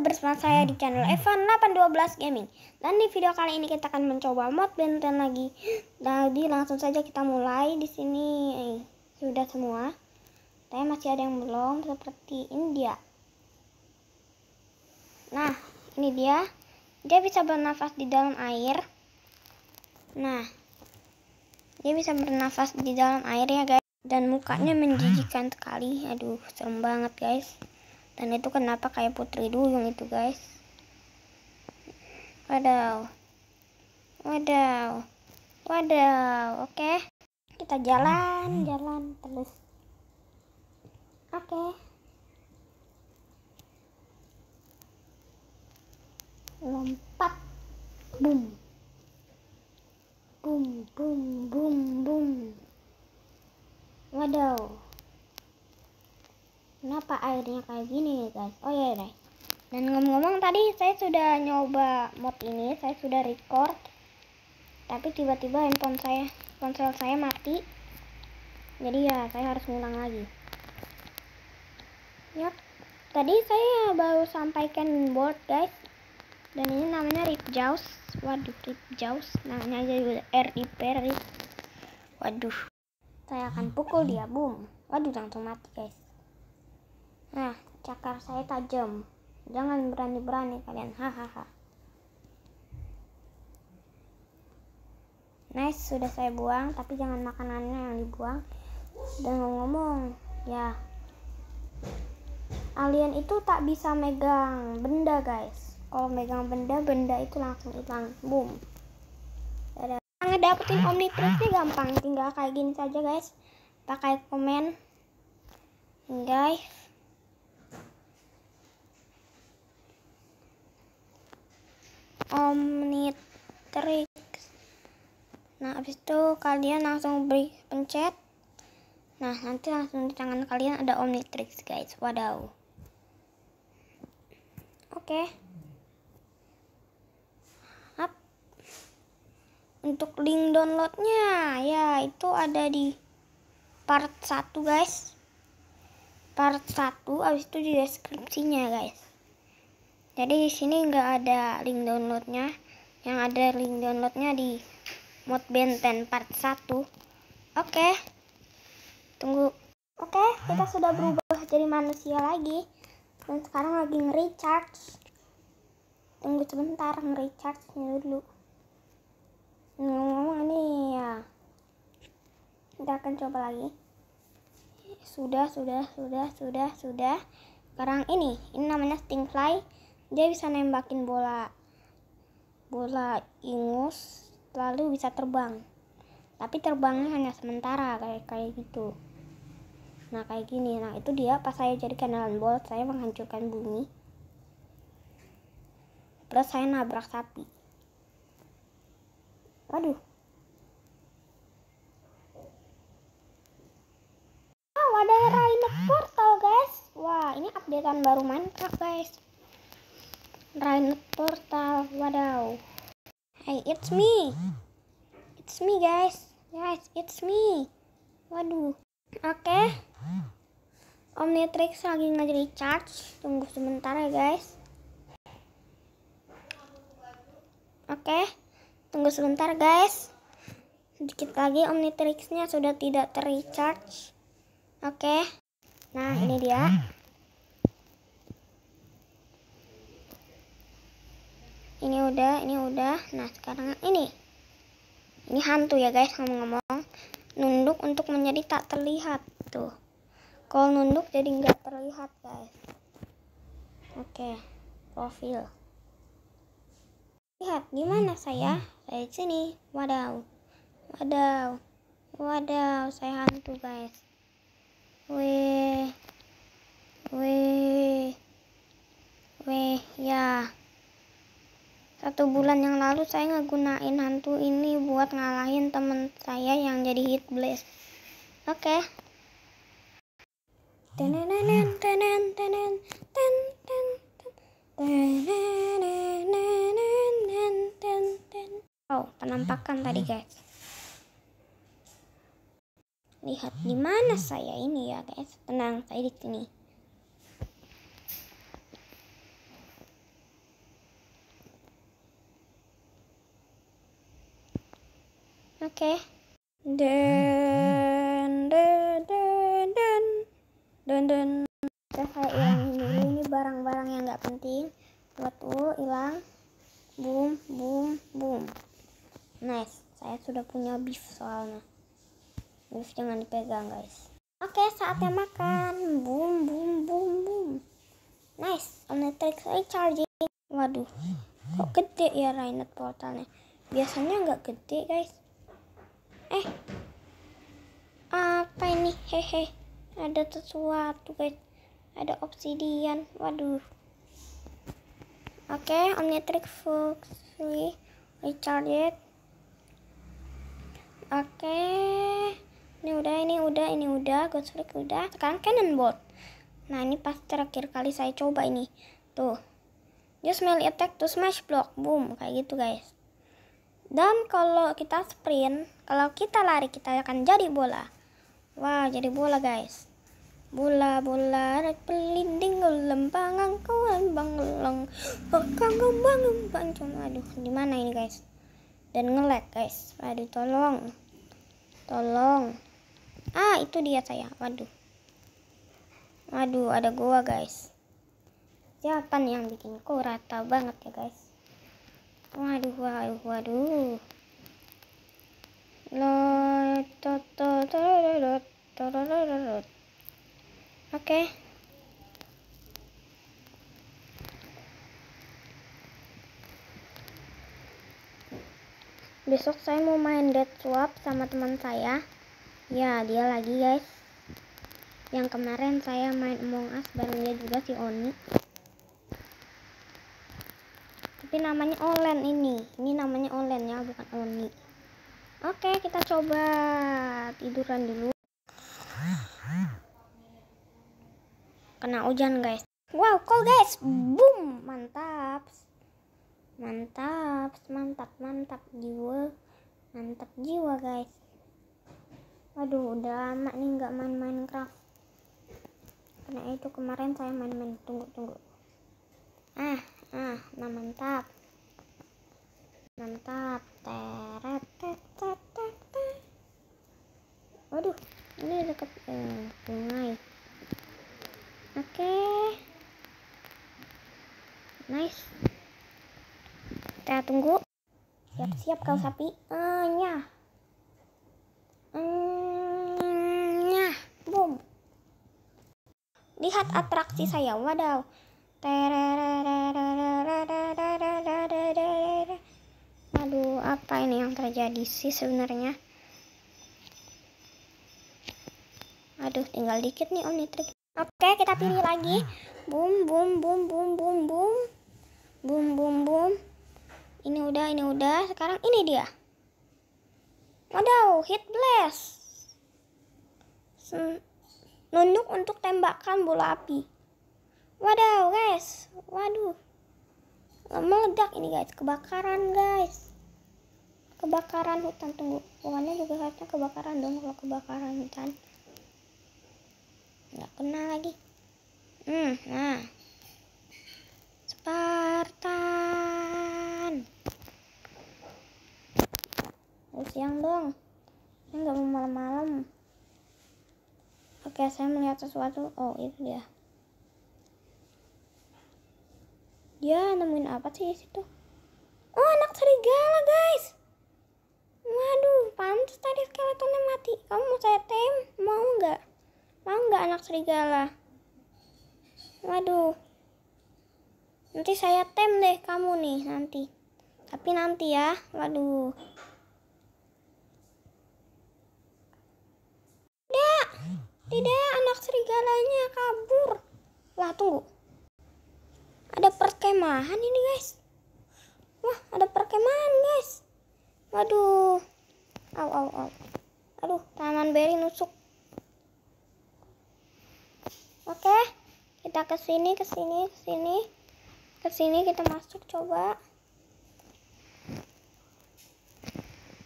bersama saya di channel Evan 812 Gaming. Dan di video kali ini kita akan mencoba mod benten lagi. Jadi langsung saja kita mulai di sini. Eh, Sudah semua. Tapi masih ada yang belum seperti India. Nah ini dia. Dia bisa bernafas di dalam air. Nah Dia bisa bernafas di dalam air ya guys. Dan mukanya menjijikan sekali. Aduh serem banget guys dan itu kenapa kayak putri duyung itu guys? Wadaw. Wadaw. Wadaw oke? Okay. kita jalan jalan terus. Oke. Okay. lompat. Boom boom boom boom boom wadaw kenapa airnya kayak gini guys. Oh ya deh dan ngomong-ngomong tadi saya sudah nyoba mod ini saya sudah record. Tapi tiba-tiba handphone saya ponsel saya mati. Jadi ya saya harus ngulang lagi. Yap. Tadi saya baru sampaikan board guys. Dan ini namanya Rip Jaws. Waduh Rip Jaws. Namanya aja juga RIP Rip. Waduh. Saya akan pukul dia boom. Waduh langsung mati guys Nah, cakar saya tajam. Jangan berani-berani kalian. Hahaha. Nice, sudah saya buang, tapi jangan makanannya yang dibuang. Dan ngomong-ngomong, ya. Alien itu tak bisa megang benda, guys. Kalau megang benda, benda itu langsung hilang. Boom. Dadah. Ngedapetin Omnitrixnya gampang, tinggal kayak gini saja, guys. Pakai komen. Guys, Omnitrix. Nah, habis itu kalian langsung beri pencet. Nah, nanti langsung di tangan kalian ada Omnitrix, guys. Wadaw. Oke. Okay. Untuk link downloadnya, ya itu ada di part 1, guys. Part 1, habis itu di deskripsinya, guys jadi di sini nggak ada link downloadnya yang ada link downloadnya di mod benten part 1 oke. Tunggu. Oke kita sudah berubah jadi manusia lagi. Dan sekarang lagi nge-recharge. Tunggu sebentar nge-recharge dulu. Ngomong ini ya. Kita akan coba lagi. Sudah sudah sudah sudah sudah. Sekarang ini ini namanya stingfly. Dia bisa nembakin bola. Bola ingus lalu bisa terbang. Tapi terbangnya hanya sementara kayak kayak gitu. Nah kayak gini. Nah itu dia pas saya jadi kenalan bol saya menghancurkan bumi. Terus saya nabrak sapi. Waduh. Ada portal guys. Wah ini updatean baru Minecraft guys. Rhino portal wadaw hey it's me. It's me guys. Guys it's me. Waduh. Oke. Okay. Omnitrix lagi nge-recharge. Tunggu sebentar ya guys. Oke. Okay. tunggu sebentar guys. Sedikit lagi Omnitrixnya sudah tidak terrecharge. Oke. Okay. nah ini dia ini udah ini udah. Nah sekarang ini. Ini hantu ya guys ngomong-ngomong. Nunduk untuk menjadi tak terlihat tuh. Kalau nunduk jadi nggak terlihat guys. Oke profil. Lihat di mana saya saya sini. Wadaw. Wadaw. Wadaw saya hantu guys. Weh. Weh. Weh ya satu bulan yang lalu saya ngegunain hantu ini buat ngalahin temen saya yang jadi hit blast. Oke. Okay. Oh, penampakan tadi guys. Lihat di mana saya ini ya guys. Tenang, saya di sini. Oke. Dan dan dan dan dan dan. Kita saya hilangin dulu ini barang-barang yang nggak penting. Buat hilang. Boom, boom, boom. Nice. Saya sudah punya beef soalnya. Beef jangan dipegang guys. Oke, saatnya makan. Boom, boom, boom, boom. Nice. Omnitrix recharging. Waduh, kok gede ya Rainet portalnya? Biasanya nggak gede guys. Eh, apa ini? Hehe, ada sesuatu guys. Ada obsidian. Waduh. Oke, okay, Omnitrix Fury recharged. Oke. Okay. Ini udah, ini udah, ini udah, Ghost Freak udah. Sekarang Cannonball. Nah, ini pas terakhir kali saya coba ini. Tuh. Just melee attack to smash block. Boom, kayak gitu, guys. Dan kalau kita sprint, kalau kita lari kita akan jadi bola. Wah, jadi bola, guys. Bola bola pelinding lembang angkau lembang leng Bekang gembang gembang cuma aduh di mana ini guys? Dan ngelek guys. Aduh tolong. Tolong. Ah itu dia saya waduh. Waduh ada gua guys. Siapa nih yang bikin kok rata banget ya guys waduh waduh waduh Oke. Besok saya mau main Dead Swap sama teman saya. Ya, dia lagi guys. Yang kemarin saya main Among Us bareng juga si Oni. Tapi namanya Olen ini. Ini namanya Olen ya, bukan Oni. Oke, kita coba tiduran dulu. kena hujan guys. Wow cool guys. Boom. Mantap. Mantap. Mantap mantap jiwa. Mantap jiwa guys. Waduh udah lama nih nggak main Minecraft. Karena itu kemarin saya main-main. Tunggu tunggu. Ah ah nah mantap mantap teret teret waduh ini deket eh, sungai Oke. Okay. Nice. Kita tunggu. Siap-siap kau sapi. Enya. Enya. Boom. Lihat atraksi saya. Wadaw. Aduh, apa ini yang terjadi sih sebenarnya? Aduh, tinggal dikit nih Omnitrix. Oke, kita pilih lagi. Boom, boom, boom, boom, boom, boom. Boom, boom, boom. Ini udah, ini udah. Sekarang ini dia. Waduh, hit blast. Nunduk untuk tembakan bola api. Waduh, guys. Waduh. Meledak ini, guys. Kebakaran, guys. Kebakaran hutan. Tunggu. Bukannya juga harusnya kebakaran dong kalau kebakaran hutan nggak kena lagi hmm nah Spartan Udah siang dong saya nggak mau malam-malam oke saya melihat sesuatu oh itu dia dia nemuin apa sih di situ oh anak serigala guys waduh pantas tadi skeletonnya mati kamu mau saya tem mau nggak Mau nggak anak serigala? Waduh. Nanti saya tem deh kamu nih nanti. Tapi nanti ya. Waduh. Tidak. Tidak, anak serigalanya kabur. Lah, tunggu. Ada perkemahan ini, guys. Wah, ada perkemahan, guys. Waduh. Au, au, au. Aduh, taman beri nusuk. Oke, kita ke sini, ke sini, sini. Ke sini kita masuk coba.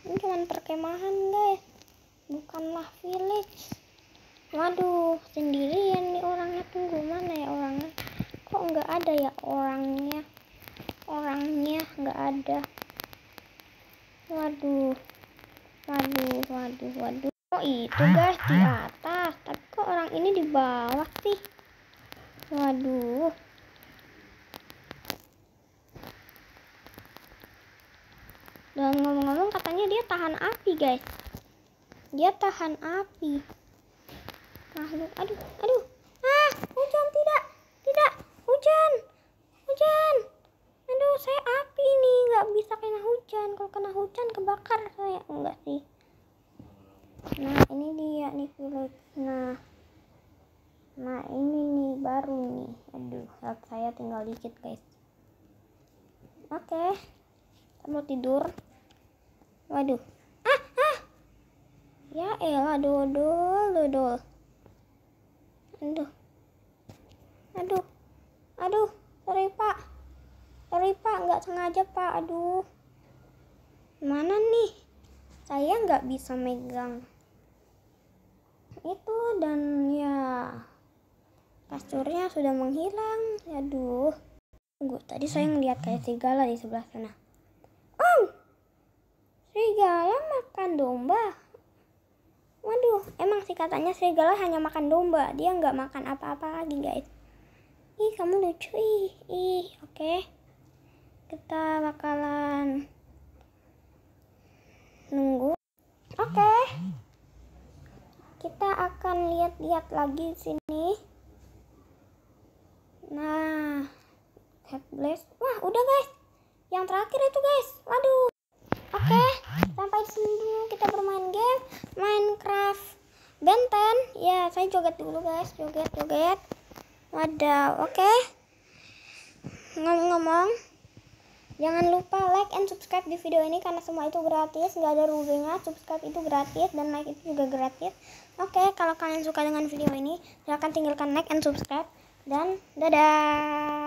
Ini cuma perkemahan, guys. Bukanlah village. Waduh, sendirian nih orangnya. Tunggu mana nggak ada ya orangnya? Orangnya nggak ada. Waduh. waduh waduh waduh. Oh itu guys di atas. Tapi kok orang ini di bawah sih? Waduh. Dan ngomong-ngomong katanya dia tahan api guys. Dia tahan api. Makhluk aduh aduh. Ah hujan tidak tidak hujan. Hujan. Aduh saya api ini nggak bisa kena hujan. Kalau kena hujan kebakar saya. Enggak sih. Nah ini dia nih village nah. Nah ini nih baru nih. Aduh health saya tinggal dikit guys. Oke. Okay. mau tidur. Waduh. Ah ah. Ya elah dodol dodol. Aduh. Aduh aduh sorry pak. Sorry pak nggak sengaja pak. Aduh. Mana nih? Saya nggak bisa megang. Itu dan ya kasurnya sudah menghilang. Aduh. Tunggu tadi saya ngeliat kayak serigala di sebelah sana. Oh serigala makan domba? Waduh emang sih katanya serigala hanya makan domba. Dia nggak makan apa-apa lagi guys ih kamu lucu ih ih oke okay. kita bakalan nunggu oke okay. kita akan lihat-lihat lagi sini Nah, blast. Wah, udah guys. Yang terakhir itu guys. Waduh. Oke, okay, sampai sini dulu kita bermain game Minecraft Benten. Ya, saya joget dulu guys. Joget, joget. Waduh, oke. Okay. Ngomong-ngomong, jangan lupa like and subscribe di video ini karena semua itu gratis, nggak ada ruginya. Subscribe itu gratis dan like itu juga gratis. Oke, okay, kalau kalian suka dengan video ini, silahkan tinggalkan like and subscribe dan dadah